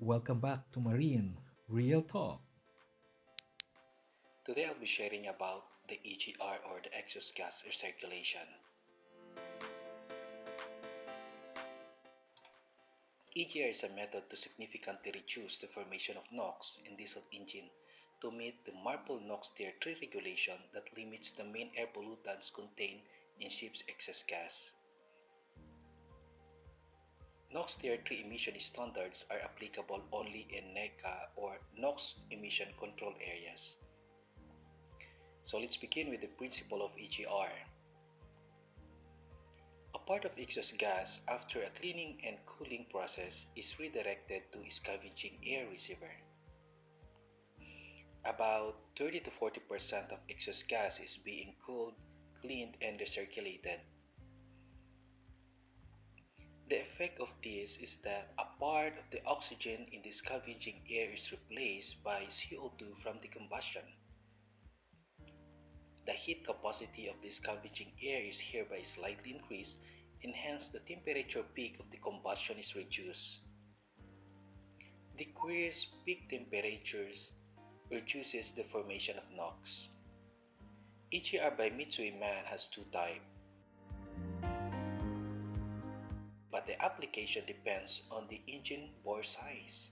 Welcome back to Marine Real Talk. Today I'll be sharing about the EGR or the exhaust gas recirculation. EGR is a method to significantly reduce the formation of NOx in diesel engine to meet the MARPOL NOx Tier 3 regulation that limits the main air pollutants contained in ship's exhaust gas. NOx Tier 3 emission standards are applicable only in NECA or NOx emission control areas. So let's begin with the principle of EGR. A part of exhaust gas after a cleaning and cooling process is redirected to a scavenging air receiver. About 30 to 40% of exhaust gas is being cooled, cleaned, and recirculated. The effect of this is that a part of the oxygen in the scavenging air is replaced by CO2 from the combustion. The heat capacity of the scavenging air is hereby slightly increased and hence the temperature peak of the combustion is reduced. Decreased peak temperatures reduces the formation of NOx. EGR by Mitsui Man has two types, the application depends on the engine bore size.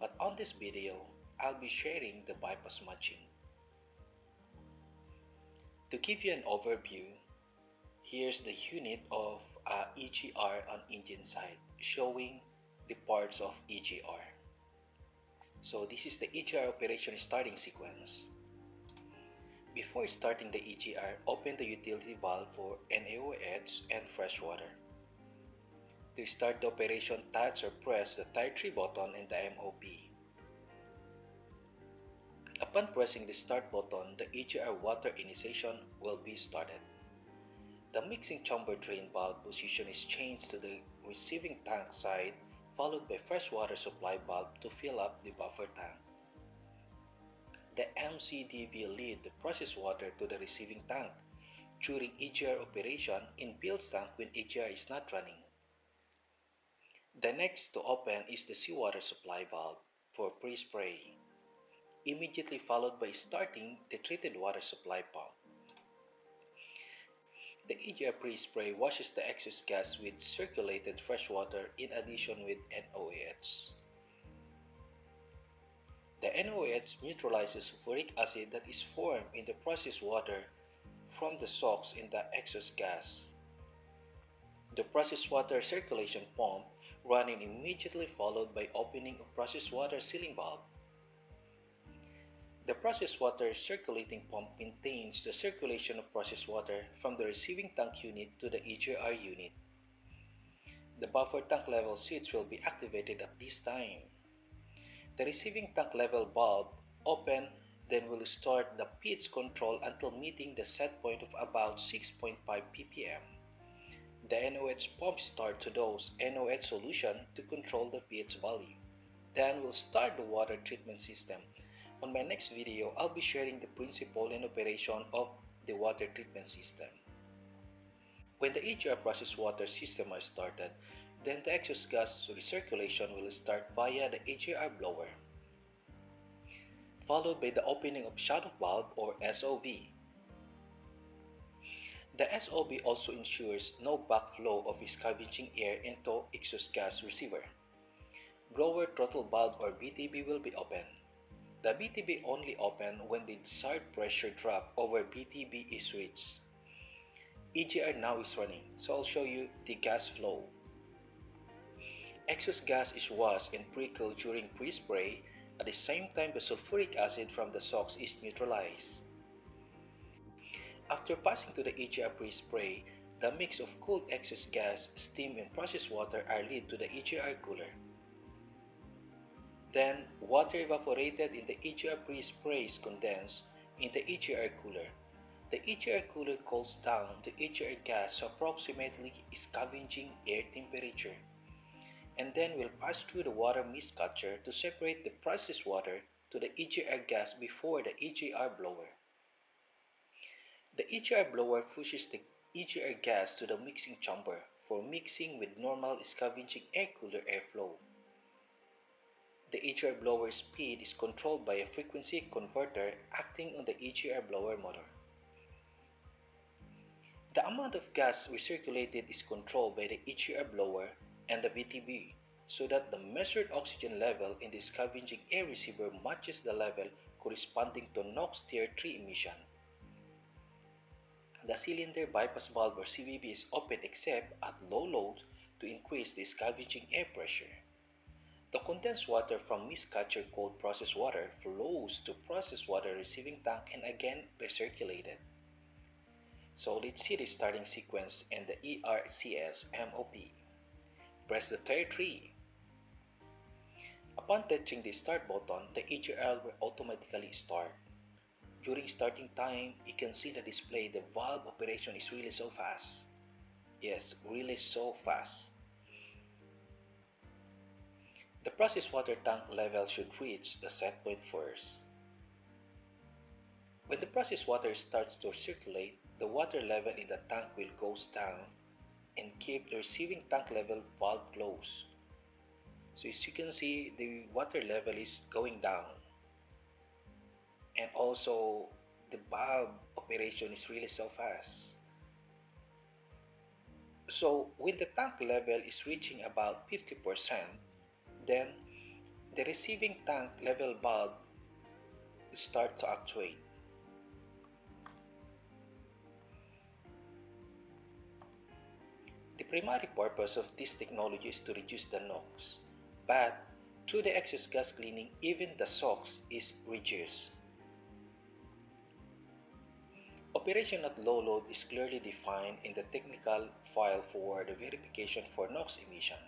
But on this video, I'll be sharing the bypass matching. To give you an overview, here's the unit of uh, EGR on engine side showing the parts of EGR. So this is the EGR operation starting sequence. Before starting the EGR, open the utility valve for NaOH and fresh water. To start the operation, touch or press the Tier 3 button and the MOP. Upon pressing the start button, the EGR water initiation will be started. The mixing chamber drain valve position is changed to the receiving tank side followed by fresh water supply valve to fill up the buffer tank. The MCDV lead the process water to the receiving tank during EGR operation in bilge tank when EGR is not running. The next to open is the seawater supply valve for pre-spray, immediately followed by starting the treated water supply pump. The EGR pre-spray washes the exhaust gas with circulated fresh water in addition with NaOH. The NaOH neutralizes sulfuric acid that is formed in the process water from the SOx in the exhaust gas. The process water circulation pump running immediately followed by opening of process water sealing valve. The process water circulating pump maintains the circulation of process water from the receiving tank unit to the EGR unit. The buffer tank level switch will be activated at this time. The receiving tank level valve open then will start the pH control until meeting the set point of about 6.5 ppm. The NOH pump start to dose NOH solution to control the pH value. Then we'll start the water treatment system. On my next video, I'll be sharing the principle and operation of the water treatment system. When the EGR process water system is started, then the exhaust gas recirculation will start via the EGR blower, followed by the opening of shut-off valve or SOV. The SOV also ensures no backflow of scavenging air into exhaust gas receiver. Blower throttle valve or BTV will be open. The BTV only open when the desired pressure drop over BTV is reached. EGR now is running, so I'll show you the gas flow. Exhaust gas is washed and pre-cooled during pre-spray. At the same time, the sulfuric acid from the SOx is neutralized. After passing to the EGR pre-spray, the mix of cooled exhaust gas, steam, and process water are led to the EGR cooler. Then, water evaporated in the EGR pre-spray is condensed in the EGR cooler. The EGR cooler cools down the EGR gas approximately scavenging air temperature and then we'll pass through the water mist catcher to separate the processed water to the EGR gas before the EGR blower. The EGR blower pushes the EGR gas to the mixing chamber for mixing with normal scavenging air cooler airflow. The EGR blower speed is controlled by a frequency converter acting on the EGR blower motor. The amount of gas recirculated is controlled by the EGR blower and the VTB so that the measured oxygen level in the scavenging air receiver matches the level corresponding to NOx Tier 3 emission. The cylinder bypass valve or CVB is open except at low load to increase the scavenging air pressure. The condensed water from mist catcher cold process water flows to process water receiving tank and again recirculated. So let's see the starting sequence and the ERCS MOP. Press the tier 3. Upon touching the start button, the EGR will automatically start. During starting time, you can see the display the valve operation is really so fast. Yes, really so fast. The process water tank level should reach the set point first. When the process water starts to circulate, the water level in the tank will goes down and keep the receiving tank level valve closed. So as you can see, the water level is going down. And also, the valve operation is really so fast. So when the tank level is reaching about 50%, then the receiving tank level valve start to actuate. Primary purpose of this technology is to reduce the NOx, but through the exhaust gas cleaning, even the SOx is reduced. Operation at low load is clearly defined in the technical file for the verification for NOx emission.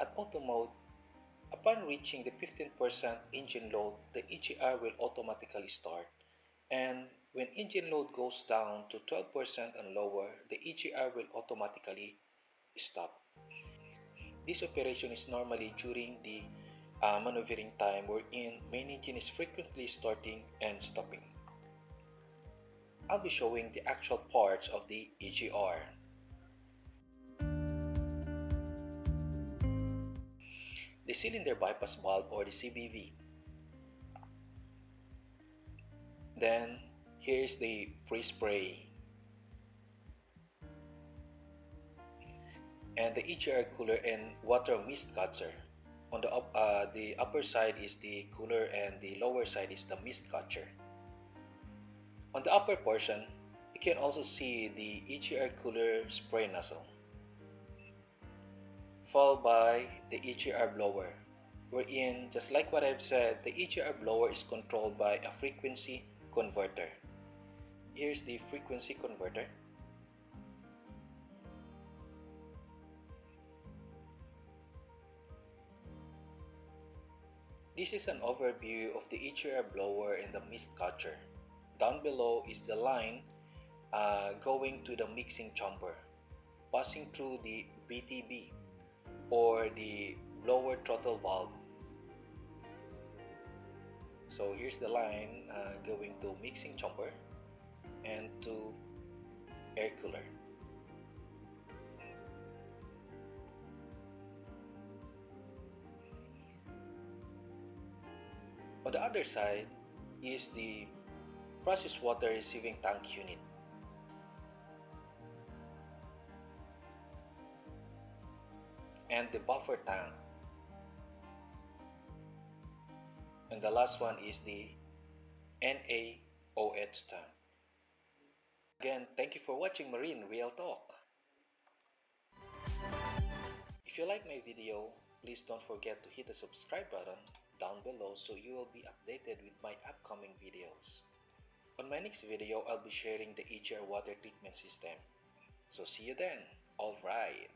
At auto mode, upon reaching the 15% engine load, the EGR will automatically start and when engine load goes down to 12% and lower, the EGR will automatically stop. This operation is normally during the uh, maneuvering time wherein main engine is frequently starting and stopping. I'll be showing the actual parts of the EGR. The cylinder bypass valve or the CBV. Then here's the pre-spray and the EGR cooler and water mist catcher on the, up, uh, the upper side is the cooler and the lower side is the mist catcher on the upper portion you can also see the EGR cooler spray nozzle. Followed by the EGR blower wherein just like what I've said the EGR blower is controlled by a frequency converter Here's the frequency converter. This is an overview of the EGR blower and the mist catcher. Down below is the line uh, going to the mixing chamber, passing through the VTB or the blower throttle valve. So here's the line uh, going to mixing chamber and to air cooler. On the other side is the process water receiving tank unit. and the buffer tank. And the last one is the NaOH tank. Again, thank you for watching Marine Real Talk. If you like my video, please don't forget to hit the subscribe button down below so you will be updated with my upcoming videos. On my next video, I'll be sharing the EGR water treatment system. So see you then. Alright.